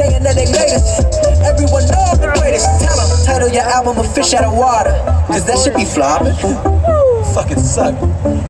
saying that they made. Everyone know I'm the greatest. Tell them, title your album A Fish Out of Water. Cause that should be flopping. Fucking suck.